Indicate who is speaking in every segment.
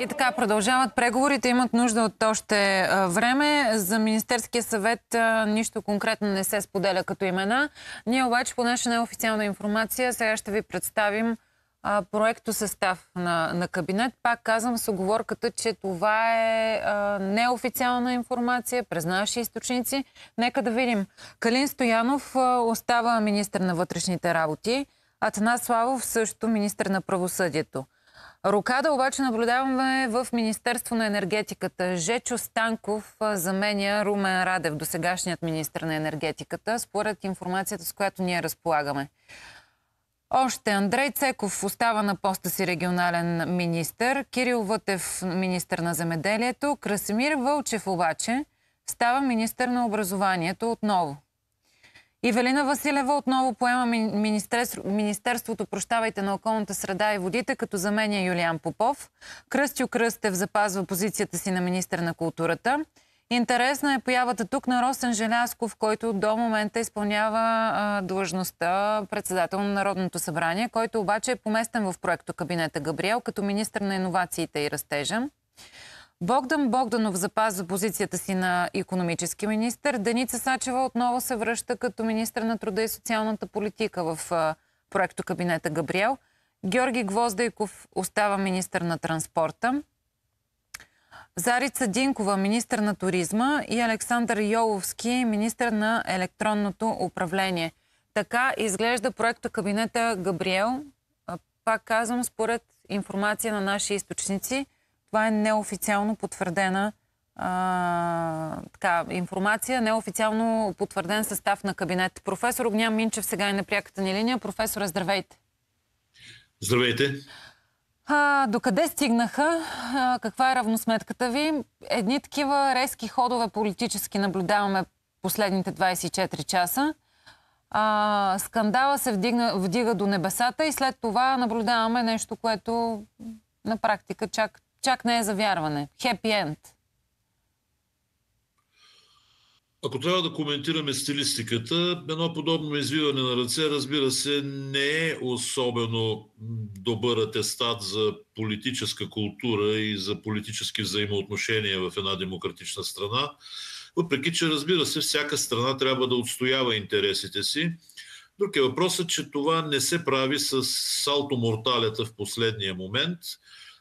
Speaker 1: И така продължават преговорите, имат нужда от още време. За Министерския съвет нищо конкретно не се споделя като имена. Ние обаче по наша неофициална информация сега ще ви представим проекто състав на, на кабинет. Пак казвам с оговорката, че това е а, неофициална информация през наши източници. Нека да видим. Калин Стоянов а, остава министр на вътрешните работи. Атанас Славов също министр на правосъдието. Рокада обаче наблюдаваме в Министерство на енергетиката. Жечо Станков заменя Румен Радев, досегашният министр на енергетиката, според информацията, с която ние разполагаме. Още Андрей Цеков остава на поста си регионален министр, Кирил Вътев министр на земеделието, Красимир Вълчев обаче става министр на образованието отново. Ивелина Василева отново поема Министерството прощавайте на околната среда и водите, като заменя Юлиан Попов. Кръстю Кръстев запазва позицията си на министър на културата. Интересна е появата тук на Росен Желясков, който до момента изпълнява а, длъжността председател на Народното събрание, който обаче е поместен в проекто кабинета Габриел като министр на иновациите и растежа. Богдан Богданов запазва позицията си на економически министр. Деница Сачева отново се връща като министр на труда и социалната политика в проекто кабинета Габриел. Георги Гвоздейков остава министр на транспорта. Зарица Динкова, министр на туризма и Александър Йоловски, министр на електронното управление. Така изглежда проекта кабинета Габриел. Пак казвам, според информация на наши източници – това е неофициално потвърдена а, така, информация, неофициално потвърден състав на кабинет. Професор Огнян Минчев сега е на пряката ни линия. Професора, здравейте.
Speaker 2: Здравейте.
Speaker 1: А, докъде стигнаха? А, каква е равносметката ви? Едни такива резки ходове политически наблюдаваме последните 24 часа. А, скандала се вдигна, вдига до небесата и след това наблюдаваме нещо, което на практика чак чак не е за вярване. Хепи енд.
Speaker 2: Ако трябва да коментираме стилистиката, едно подобно извиване на ръце, разбира се, не е особено добър атестат за политическа култура и за политически взаимоотношения в една демократична страна. Въпреки, че разбира се, всяка страна трябва да отстоява интересите си. Друг е въпросът, че това не се прави с салто морталята в последния момент –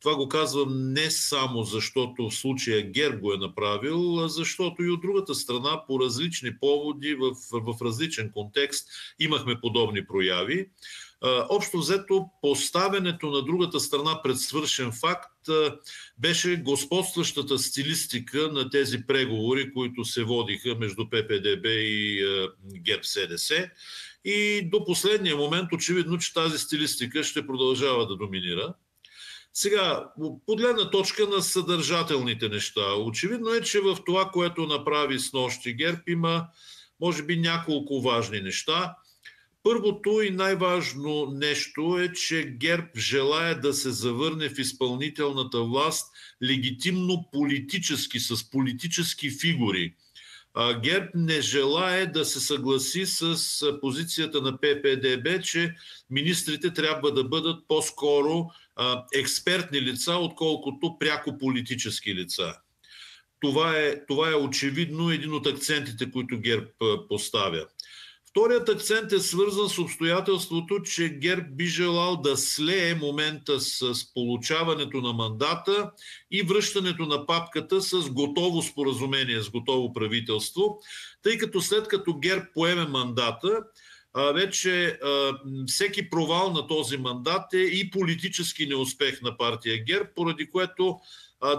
Speaker 2: това го казвам не само защото в случая Гер го е направил, а защото и от другата страна по различни поводи, в, в различен контекст имахме подобни прояви. Общо взето, поставянето на другата страна пред свършен факт беше господстващата стилистика на тези преговори, които се водиха между ППДБ и ГЕП СДС. И до последния момент очевидно, че тази стилистика ще продължава да доминира. Сега, погледна точка на съдържателните неща. Очевидно е, че в това, което направи с нощи ГЕРБ, има, може би, няколко важни неща. Първото и най-важно нещо е, че ГЕРБ желая да се завърне в изпълнителната власт легитимно политически, с политически фигури. ГЕРБ не желая да се съгласи с позицията на ППДБ, че министрите трябва да бъдат по-скоро експертни лица, отколкото пряко политически лица. Това е, това е очевидно един от акцентите, които ГЕРБ поставя. Вторият акцент е свързан с обстоятелството, че ГЕРБ би желал да слее момента с получаването на мандата и връщането на папката с готово споразумение, с готово правителство, тъй като след като ГЕРБ поеме мандата, вече всеки провал на този мандат е и политически неуспех на партия ГЕРБ, поради което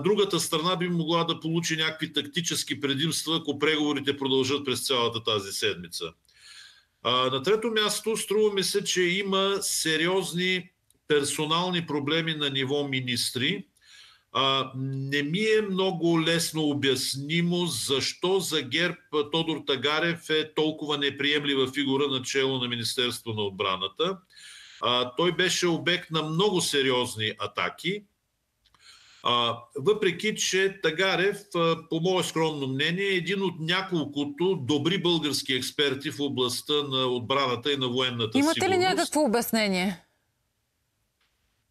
Speaker 2: другата страна би могла да получи някакви тактически предимства, ако преговорите продължат през цялата тази седмица. На трето място, струва ми се, че има сериозни персонални проблеми на ниво министри, а, не ми е много лесно обяснимо защо за ГЕРБ Тодор Тагарев е толкова неприемлива фигура на чело на Министерство на отбраната. А, той беше обект на много сериозни атаки. А, въпреки, че Тагарев, по мое скромно мнение, е един от няколкото добри български експерти в областта на отбраната и на военната
Speaker 1: Имате
Speaker 2: сигурност.
Speaker 1: Имате ли някакво обяснение?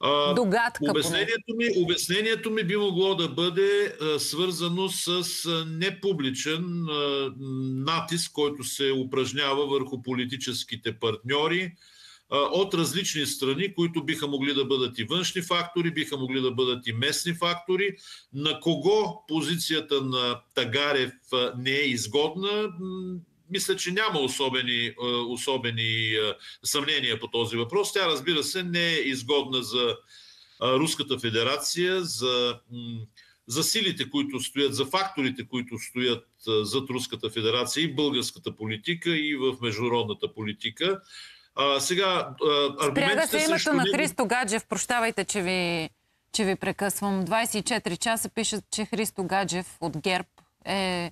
Speaker 1: А, Догадка,
Speaker 2: обяснението, ми, обяснението ми би могло да бъде а, свързано с а, непубличен а, натиск, който се упражнява върху политическите партньори а, от различни страни, които биха могли да бъдат и външни фактори, биха могли да бъдат и местни фактори. На кого позицията на Тагарев не е изгодна? Мисля, че няма особени, особени съмнения по този въпрос. Тя, разбира се, не е изгодна за Руската федерация, за, за силите, които стоят, за факторите, които стоят зад Руската федерация и българската политика, и в международната политика. А, сега,
Speaker 1: аргументите Спряга се името на Христо Гаджев, прощавайте, че ви, че ви прекъсвам. 24 часа пишат, че Христо Гаджев от ГЕРБ е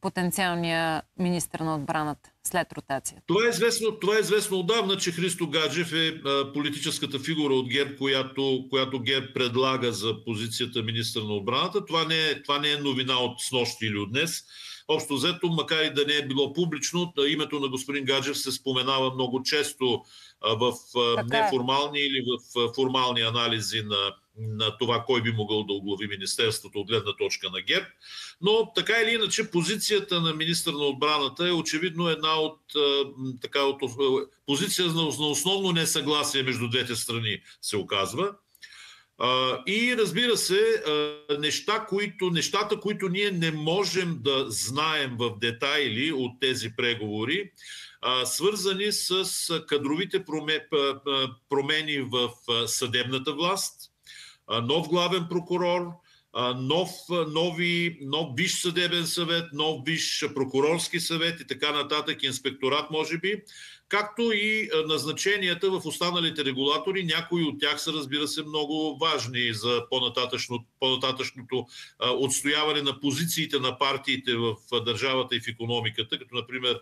Speaker 1: потенциалния министр на отбраната след ротацията?
Speaker 2: Това е известно, това е известно отдавна, че Христо Гаджев е а, политическата фигура от ГЕРБ, която, която ГЕРБ предлага за позицията министр на отбраната. Това не, е, това не е новина от снощи или от днес. Общо взето, макар и да не е било публично, името на господин Гаджев се споменава много често в е. неформални или в формални анализи на на това кой би могъл да оглави Министерството от гледна точка на ГЕРБ. Но така или иначе позицията на министър на отбраната е очевидно една от, така, от позиция на основно несъгласие между двете страни се оказва. И разбира се, неща, които, нещата, които ние не можем да знаем в детайли от тези преговори, свързани с кадровите промени в съдебната власт, нов главен прокурор, нов, нови, нов виш съдебен съвет, нов виш прокурорски съвет и така нататък, инспекторат може би, както и назначенията в останалите регулатори. Някои от тях са, разбира се, много важни за по-нататъчно, по-нататъчното отстояване на позициите на партиите в държавата и в економиката, като например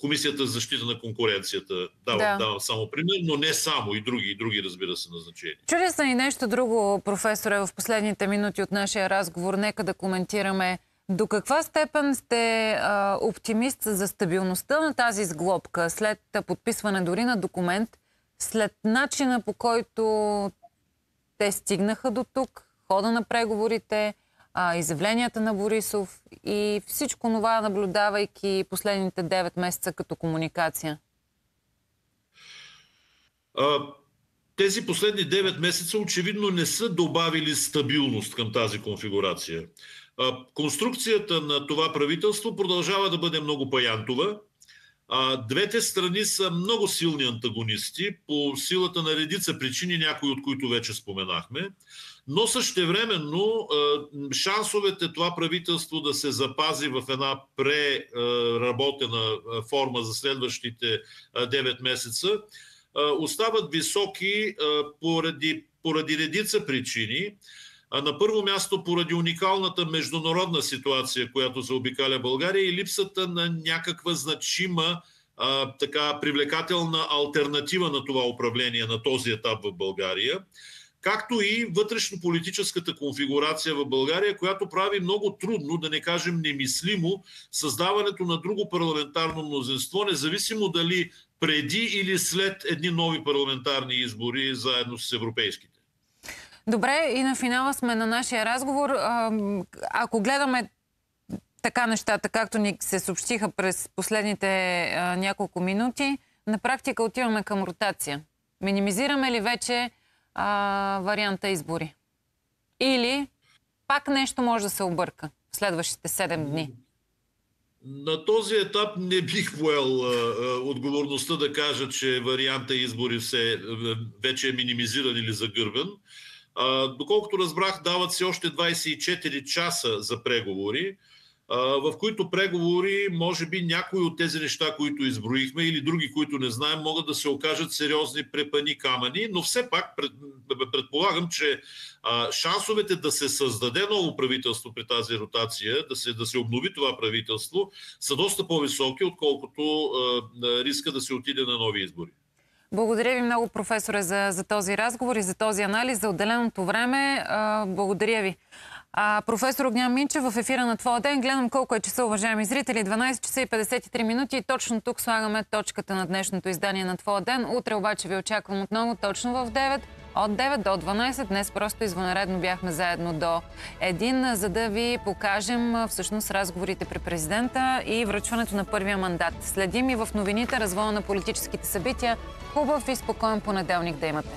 Speaker 2: Комисията за защита на конкуренцията. Давам, да. давам само пример, но не само, и други, и други, разбира се, назначения.
Speaker 1: Чудесно и нещо друго, професоре, в последните минути от нашия разговор. Нека да коментираме до каква степен сте а, оптимист за стабилността на тази сглобка след подписване дори на документ, след начина по който те стигнаха до тук, хода на преговорите, а, изявленията на Борисов и всичко това, наблюдавайки последните 9 месеца като комуникация?
Speaker 2: А, тези последни 9 месеца очевидно не са добавили стабилност към тази конфигурация. А, конструкцията на това правителство продължава да бъде много паянтова. А, двете страни са много силни антагонисти по силата на редица причини, някои от които вече споменахме но същевременно шансовете това правителство да се запази в една преработена форма за следващите 9 месеца остават високи поради, поради редица причини. На първо място поради уникалната международна ситуация, която заобикаля България и липсата на някаква значима така привлекателна альтернатива на това управление на този етап в България както и вътрешно-политическата конфигурация в България, която прави много трудно, да не кажем немислимо, създаването на друго парламентарно мнозинство, независимо дали преди или след едни нови парламентарни избори, заедно с европейските.
Speaker 1: Добре, и на финала сме на нашия разговор. Ако гледаме така нещата, както ни се съобщиха през последните няколко минути, на практика отиваме към ротация. Минимизираме ли вече а, варианта избори. Или пак нещо може да се обърка в следващите 7 дни.
Speaker 2: На този етап не бих поел а, отговорността да кажа, че варианта избори все, вече е минимизиран или загърбен. Доколкото разбрах, дават се още 24 часа за преговори в които преговори, може би някои от тези неща, които изброихме или други, които не знаем, могат да се окажат сериозни препани камъни, но все пак предполагам, че шансовете да се създаде ново правителство при тази ротация, да се, да се обнови това правителство, са доста по-високи, отколкото риска да се отиде на нови избори.
Speaker 1: Благодаря ви много, професоре, за, за този разговор и за този анализ, за отделеното време. Благодаря ви. А, професор Огнян Минчев в ефира на Твоя ден. Гледам колко е часа, уважаеми зрители. 12 часа и 53 минути. И точно тук слагаме точката на днешното издание на Твоя ден. Утре обаче ви очаквам отново точно в 9 от 9 до 12. Днес просто извънредно бяхме заедно до 1, за да ви покажем всъщност разговорите при президента и връчването на първия мандат. Следим и в новините развоя на политическите събития. Хубав и спокоен понеделник да имате.